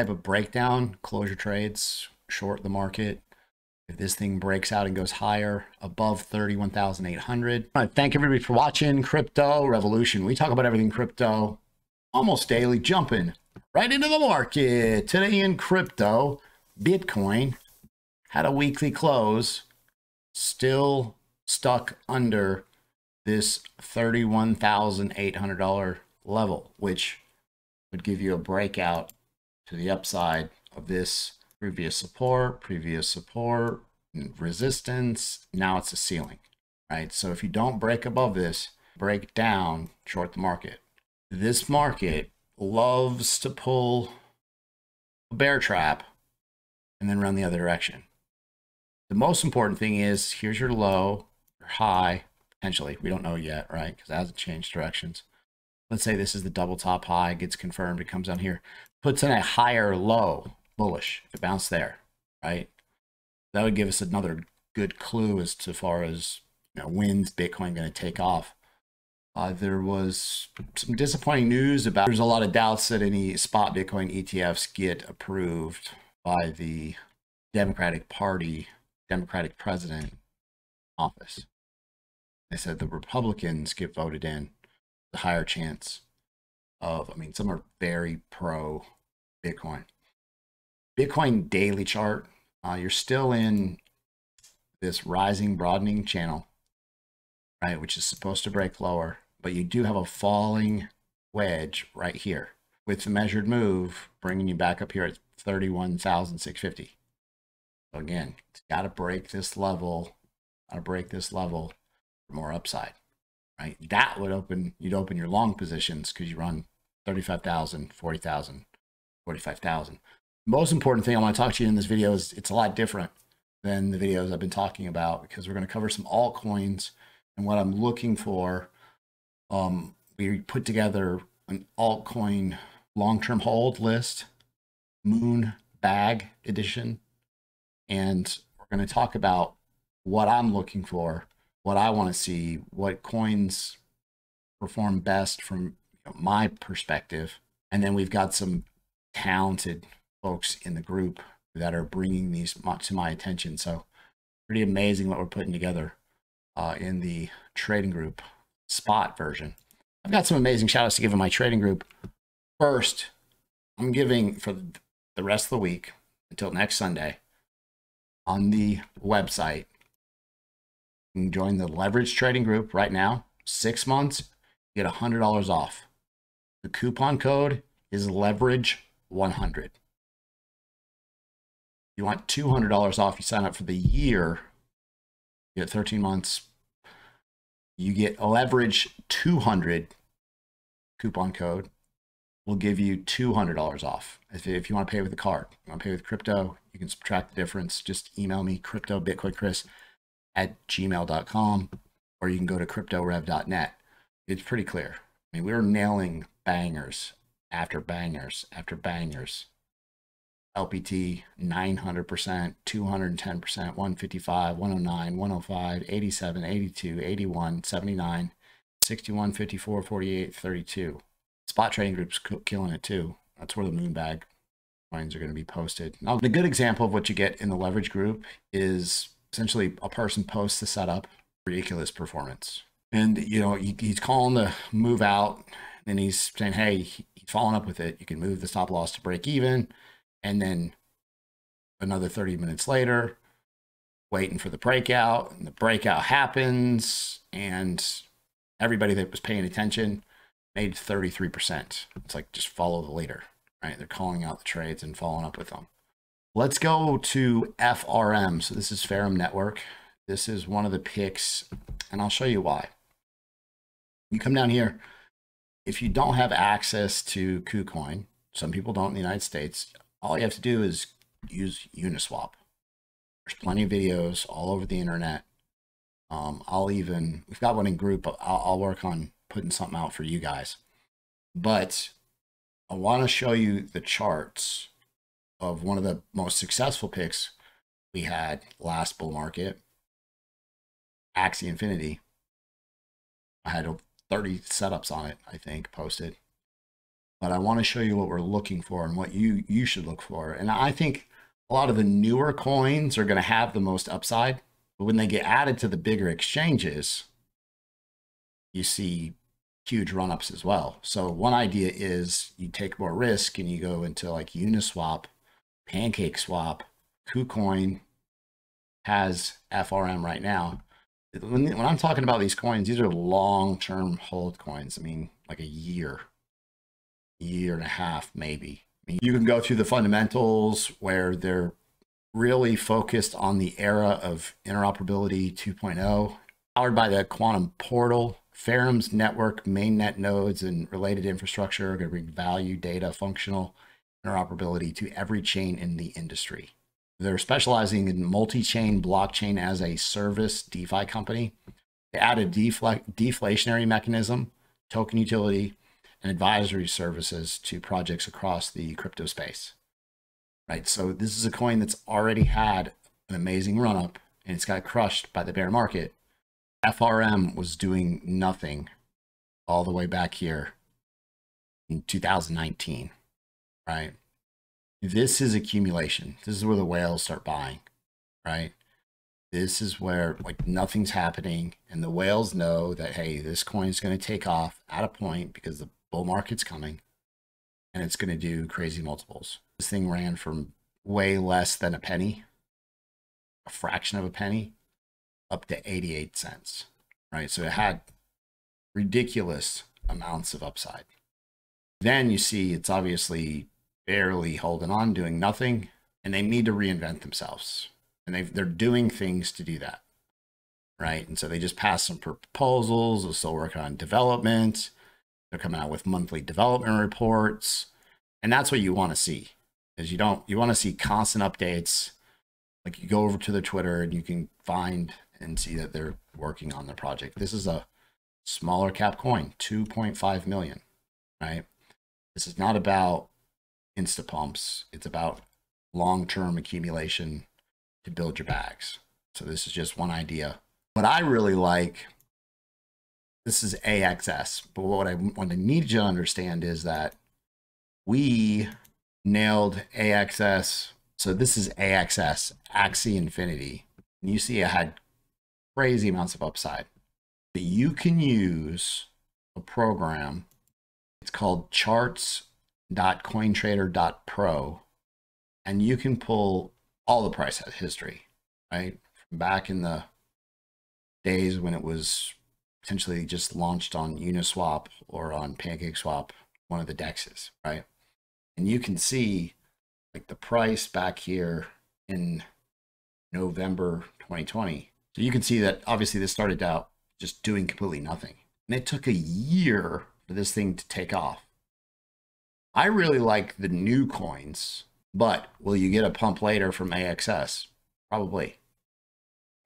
type of breakdown, closure trades, short the market. If this thing breaks out and goes higher above 31,800. I thank everybody for watching Crypto Revolution. We talk about everything crypto almost daily, jumping right into the market. Today in crypto, Bitcoin had a weekly close, still stuck under this $31,800 level, which would give you a breakout to the upside of this previous support, previous support, resistance. Now it's a ceiling, right? So if you don't break above this, break down, short the market. This market loves to pull a bear trap and then run the other direction. The most important thing is here's your low, your high, potentially. We don't know yet, right? Because as it hasn't changed directions. Let's say this is the double top high, gets confirmed, it comes down here, puts in a higher low, bullish, it bounced there, right? That would give us another good clue as to far as you know, when's Bitcoin going to take off. Uh, there was some disappointing news about there's a lot of doubts that any spot Bitcoin ETFs get approved by the Democratic Party, Democratic president office. They said the Republicans get voted in, the higher chance of, I mean, some are very pro Bitcoin. Bitcoin daily chart, uh, you're still in this rising, broadening channel, right, which is supposed to break lower, but you do have a falling wedge right here with the measured move bringing you back up here at 31,650. So again, it's got to break this level, got to break this level for more upside, right? That would open, you'd open your long positions because you run 35,000, 40,000, 45,000. Most important thing I want to talk to you in this video is it's a lot different than the videos I've been talking about because we're going to cover some altcoins and what I'm looking for. Um, we put together an altcoin long-term hold list, Moon Bag Edition, and we're going to talk about what I'm looking for, what I want to see, what coins perform best from my perspective, and then we've got some talented folks in the group that are bringing these to my attention. So pretty amazing what we're putting together uh, in the trading group spot version. I've got some amazing shout outs to give in my trading group. First, I'm giving for the rest of the week until next Sunday on the website. You can join the leverage trading group right now. Six months, you get $100 off. The coupon code is leverage 100. You want $200 off, you sign up for the year, you get 13 months. You get leverage 200 coupon code will give you $200 off. If, if you want to pay with a card, you want to pay with crypto, you can subtract the difference. Just email me crypto bitcoin chris at gmail.com or you can go to cryptorev.net. It's pretty clear. I mean, we are nailing bangers after bangers after bangers. LPT 900%, 210%, 155, 109, 105, 87, 82, 81, 79, 61, 54, 48, 32. Spot trading groups killing it too. That's where the moon bag coins are going to be posted. Now, the good example of what you get in the leverage group is essentially a person posts the setup, ridiculous performance. And, you know, he's calling the move out. And he's saying, hey, he's following up with it. You can move the stop loss to break even. And then another 30 minutes later waiting for the breakout and the breakout happens and everybody that was paying attention made 33% it's like just follow the leader right? They're calling out the trades and following up with them. Let's go to frm so this is ferrum network. This is one of the picks and i'll show you why you come down here if you don't have access to KuCoin, some people don't in the United States, all you have to do is use Uniswap. There's plenty of videos all over the internet. Um, I'll even, we've got one in group, I'll, I'll work on putting something out for you guys. But I want to show you the charts of one of the most successful picks we had last bull market, Axie Infinity. I had 30 setups on it, I think, posted. but I want to show you what we're looking for and what you you should look for. And I think a lot of the newer coins are going to have the most upside, but when they get added to the bigger exchanges, you see huge run-ups as well. So one idea is you take more risk and you go into like Uniswap, Pancake Swap, KuCoin has FRM right now. When, when I'm talking about these coins, these are long-term hold coins. I mean, like a year, year and a half, maybe. I mean, you can go through the fundamentals where they're really focused on the era of interoperability 2.0, powered by the quantum portal Ferrum's network, mainnet nodes, and related infrastructure are going to bring value, data, functional interoperability to every chain in the industry. They're specializing in multi-chain blockchain as a service DeFi company. They added defl deflationary mechanism, token utility, and advisory services to projects across the crypto space. Right. So this is a coin that's already had an amazing run up and it's got crushed by the bear market FRM was doing nothing all the way back here in 2019, right? This is accumulation. This is where the whales start buying, right? This is where like nothing's happening and the whales know that, hey, this coin is going to take off at a point because the bull market's coming and it's going to do crazy multiples. This thing ran from way less than a penny, a fraction of a penny up to 88 cents, right? So it had ridiculous amounts of upside. Then you see it's obviously barely holding on, doing nothing, and they need to reinvent themselves. And they they're doing things to do that, right? And so they just passed some proposals. They're still working on development. They're coming out with monthly development reports, and that's what you want to see. Is you don't you want to see constant updates. Like you go over to their Twitter and you can find and see that they're working on the project. This is a smaller cap coin, 2.5 million, right? This is not about insta pumps. It's about long-term accumulation to build your bags. So this is just one idea. What I really like, this is AXS, but what I, what I need you to understand is that we nailed AXS. So this is AXS, Axie Infinity. And you see it had crazy amounts of upside. But you can use a program. It's called charts.cointrader.pro. And you can pull all the price history, right? From back in the days when it was potentially just launched on Uniswap or on PancakeSwap, one of the dexes, right? And you can see like the price back here in November 2020 so you can see that obviously this started out just doing completely nothing. And it took a year for this thing to take off. I really like the new coins, but will you get a pump later from AXS? Probably,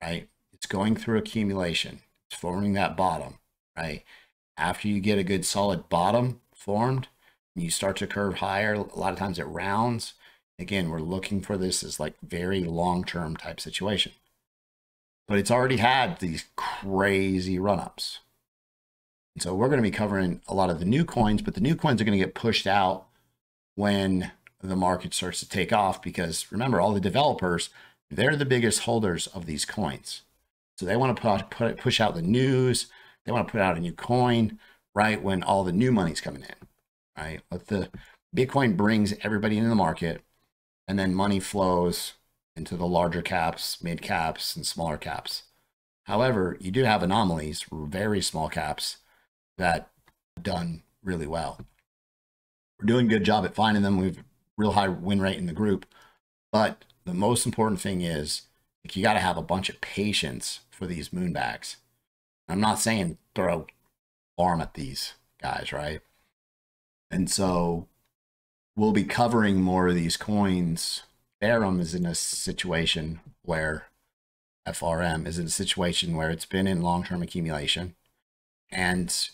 right? It's going through accumulation. It's forming that bottom, right? After you get a good solid bottom formed, you start to curve higher, a lot of times it rounds. Again, we're looking for this as like very long-term type situation but it's already had these crazy run-ups. So we're going to be covering a lot of the new coins, but the new coins are going to get pushed out when the market starts to take off because remember all the developers, they're the biggest holders of these coins. So they want to put, put push out the news. They want to put out a new coin right when all the new money's coming in, right? But the Bitcoin brings everybody into the market and then money flows into the larger caps, mid caps, and smaller caps. However, you do have anomalies, very small caps that done really well. We're doing a good job at finding them. We've real high win rate in the group. But the most important thing is like, you got to have a bunch of patience for these moonbags. I'm not saying throw arm at these guys, right? And so we'll be covering more of these coins Ferrum is in a situation where FRM is in a situation where it's been in long-term accumulation and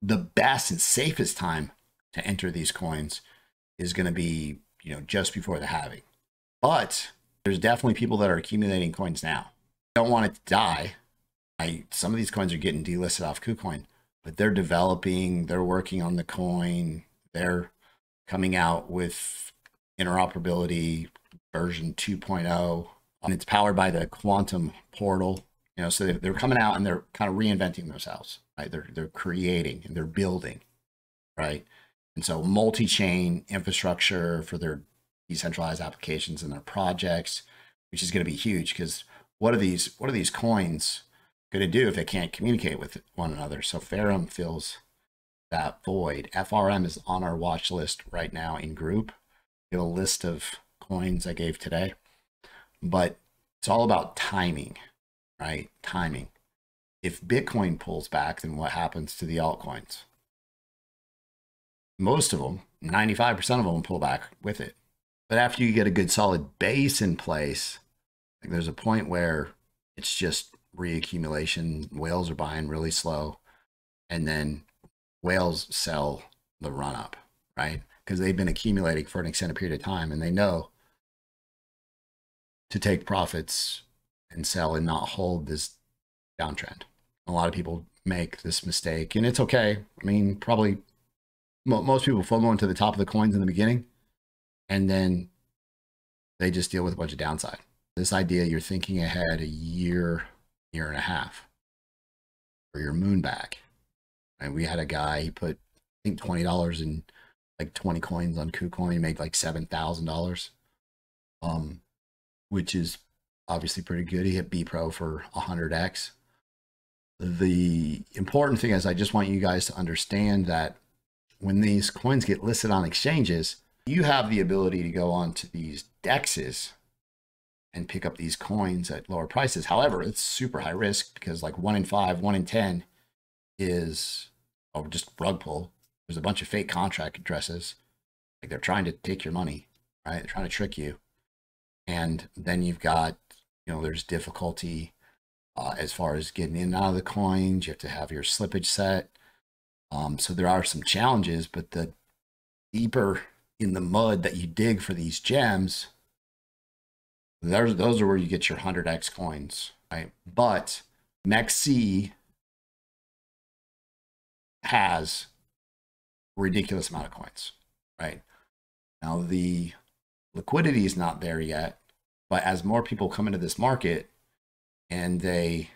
the best and safest time to enter these coins is going to be, you know, just before the halving. But there's definitely people that are accumulating coins now. Don't want it to die. I some of these coins are getting delisted off KuCoin, but they're developing, they're working on the coin, they're coming out with interoperability version 2.0. And it's powered by the quantum portal. You know, so they're, they're coming out and they're kind of reinventing themselves, right? They're, they're creating and they're building, right? And so multi-chain infrastructure for their decentralized applications and their projects, which is going to be huge because what are these, what are these coins going to do if they can't communicate with one another? So Ferrum fills that void. FRM is on our watch list right now in group. We have a list of coins I gave today, but it's all about timing, right? Timing. If Bitcoin pulls back, then what happens to the altcoins? Most of them, 95% of them pull back with it. But after you get a good solid base in place, like there's a point where it's just reaccumulation. Whales are buying really slow. And then whales sell the run up, right? Because they've been accumulating for an extended period of time and they know to take profits and sell and not hold this downtrend. A lot of people make this mistake and it's okay. I mean, probably most people FOMO into the top of the coins in the beginning and then they just deal with a bunch of downside. This idea you're thinking ahead a year, year and a half for your moon bag and we had a guy, he put, I think, $20 in like 20 coins on KuCoin. He made like $7,000, um, which is obviously pretty good. He hit B Pro for 100x. The important thing is, I just want you guys to understand that when these coins get listed on exchanges, you have the ability to go onto these dexes and pick up these coins at lower prices. However, it's super high risk because like one in five, one in 10 is oh, just rug pull. There's a bunch of fake contract addresses. Like they're trying to take your money, right? They're trying to trick you. And then you've got, you know, there's difficulty uh, as far as getting in and out of the coins. You have to have your slippage set. Um, so there are some challenges, but the deeper in the mud that you dig for these gems, those, those are where you get your 100x coins, right? But MEXC has a ridiculous amount of coins, right? Now the liquidity is not there yet, but as more people come into this market and they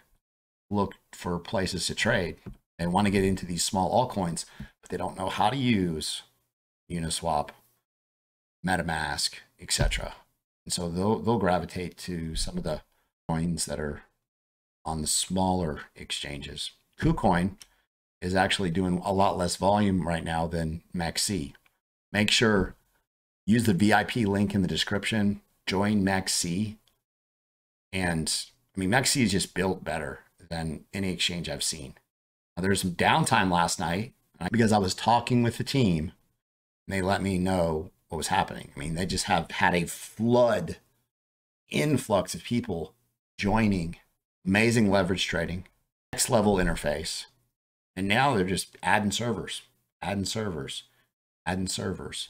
look for places to trade and want to get into these small altcoins, but they don't know how to use Uniswap, MetaMask, etc. And so they'll, they'll gravitate to some of the coins that are on the smaller exchanges. KuCoin is actually doing a lot less volume right now than MEXC. Make sure use the VIP link in the description, join MEXC. And I mean, MEXC is just built better than any exchange I've seen. Now, there's some downtime last night uh, because I was talking with the team and they let me know what was happening. I mean, they just have had a flood influx of people joining amazing leverage trading, next level interface, and now they're just adding servers, adding servers, adding servers.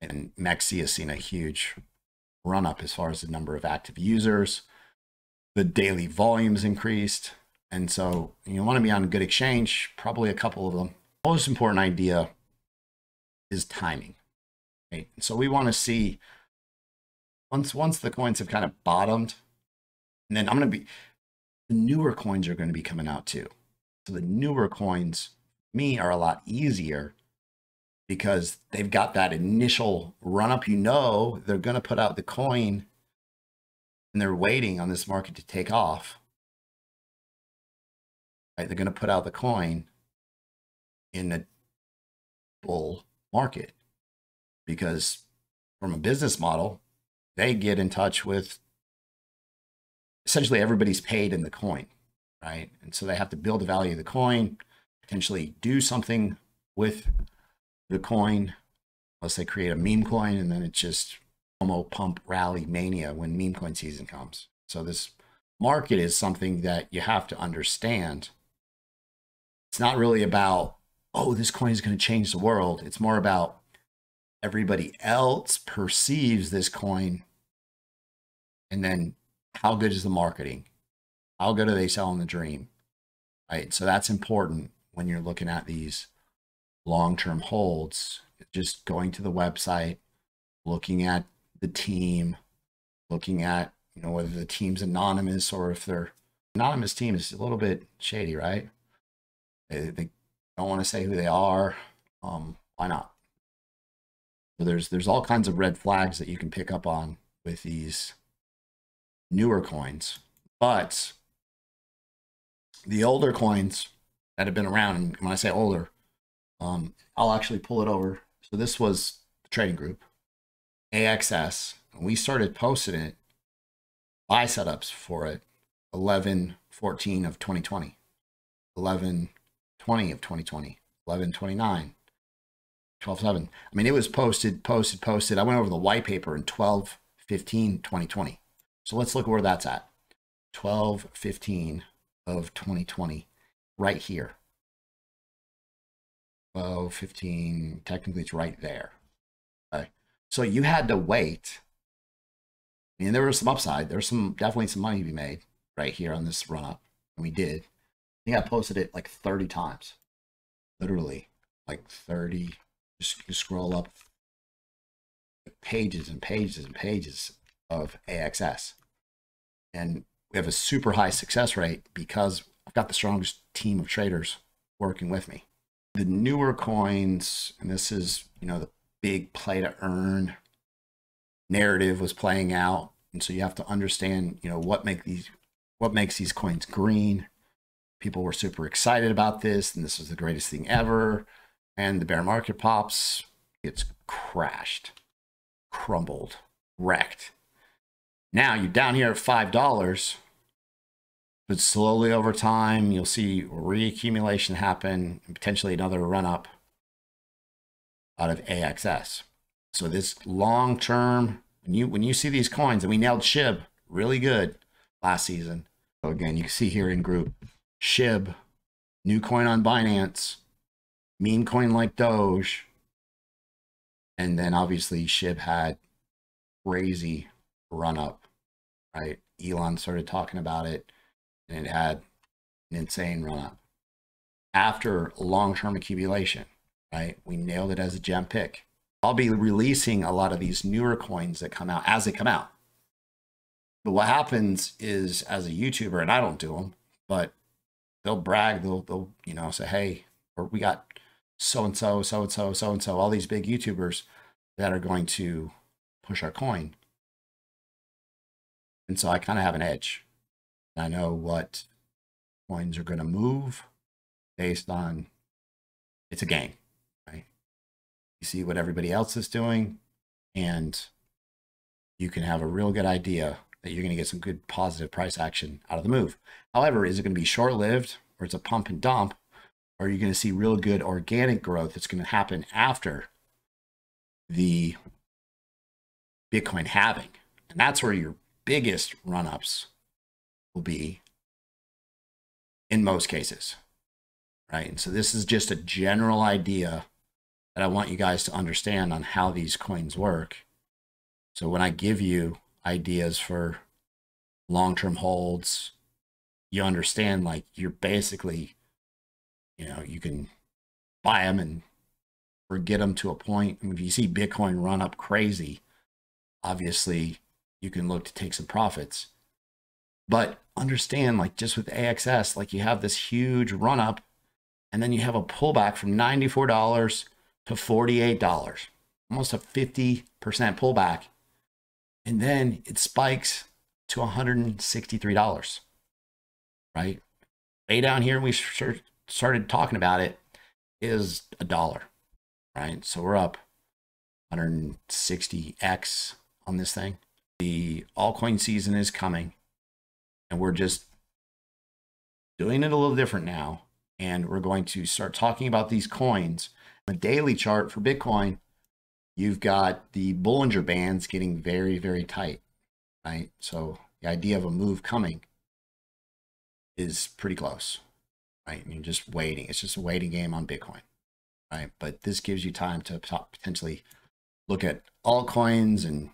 And MEXC has seen a huge run up as far as the number of active users. The daily volumes increased. And so you want to be on a good exchange, probably a couple of them. Most important idea is timing. Right? So we want to see once once the coins have kind of bottomed, and then I'm going to be the newer coins are going to be coming out too. So the newer coins, me, are a lot easier because they've got that initial run up. You know, they're going to put out the coin and they're waiting on this market to take off. Right? They're going to put out the coin in a bull market because from a business model, they get in touch with essentially everybody's paid in the coin right? And so they have to build the value of the coin, potentially do something with the coin, unless they create a meme coin, and then it's just FOMO pump rally mania when meme coin season comes. So this market is something that you have to understand. It's not really about, oh, this coin is going to change the world. It's more about everybody else perceives this coin and then how good is the marketing how good are they selling the dream? Right. So that's important when you're looking at these long term holds. just going to the website, looking at the team, looking at, you know, whether the team's anonymous or if they're anonymous team is a little bit shady, right? They, they don't want to say who they are. Um, why not? So there's there's all kinds of red flags that you can pick up on with these newer coins. But the older coins that have been around, and when I say older, um, I'll actually pull it over. So this was the trading group, AXS. And we started posting it, buy setups for it, 11 14 of 2020, 11 20 of 2020, 11 29, 12 7. I mean, it was posted, posted, posted. I went over the white paper in 12 15 2020. So let's look where that's at. 12 15 of 2020, right here. 12 15, technically it's right there. Okay. So you had to wait. I mean, there was some upside. There's some definitely some money to be made right here on this run up. And we did. I think I posted it like 30 times. Literally, like 30. Just, just scroll up pages and pages and pages of AXS. And we have a super high success rate because I've got the strongest team of traders working with me. The newer coins, and this is, you know, the big play to earn narrative was playing out. And so you have to understand, you know, what make these what makes these coins green. People were super excited about this, and this was the greatest thing ever. And the bear market pops, it's crashed, crumbled, wrecked. Now you're down here at $5, but slowly over time, you'll see reaccumulation happen and potentially another run up out of AXS. So this long term, when you when you see these coins, and we nailed SHIB really good last season. So again, you can see here in group SHIB, new coin on Binance, meme coin like Doge, and then obviously SHIB had crazy run up, right? Elon started talking about it and it had an insane run up. After long term accumulation, right? We nailed it as a gem pick. I'll be releasing a lot of these newer coins that come out as they come out. But what happens is as a YouTuber, and I don't do them, but they'll brag, they'll, they'll you know, say, hey, we got so and so, so and so, so and so, all these big YouTubers that are going to push our coin. And so I kind of have an edge. I know what coins are going to move based on it's a game, right? You see what everybody else is doing, and you can have a real good idea that you're going to get some good positive price action out of the move. However, is it going to be short lived or it's a pump and dump? Or are you going to see real good organic growth that's going to happen after the Bitcoin halving? And that's where your biggest run ups will be in most cases, right? And so this is just a general idea that I want you guys to understand on how these coins work. So when I give you ideas for long-term holds, you understand like you're basically, you know, you can buy them and forget them to a point. I mean, if you see Bitcoin run up crazy, obviously you can look to take some profits. But understand, like just with AXS, like you have this huge run up and then you have a pullback from $94 to $48, almost a 50% pullback. And then it spikes to $163, right? Way down here, we started talking about it, is a dollar, right? So we're up 160x on this thing. The altcoin season is coming and we're just doing it a little different now. And we're going to start talking about these coins. The daily chart for Bitcoin, you've got the Bollinger Bands getting very, very tight, right? So the idea of a move coming is pretty close, right? You're just waiting. It's just a waiting game on Bitcoin, right? But this gives you time to potentially look at all coins and you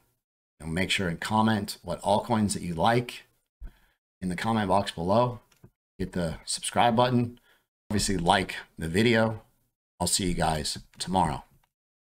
know, make sure and comment what all coins that you like in the comment box below. Hit the subscribe button. Obviously, like the video. I'll see you guys tomorrow.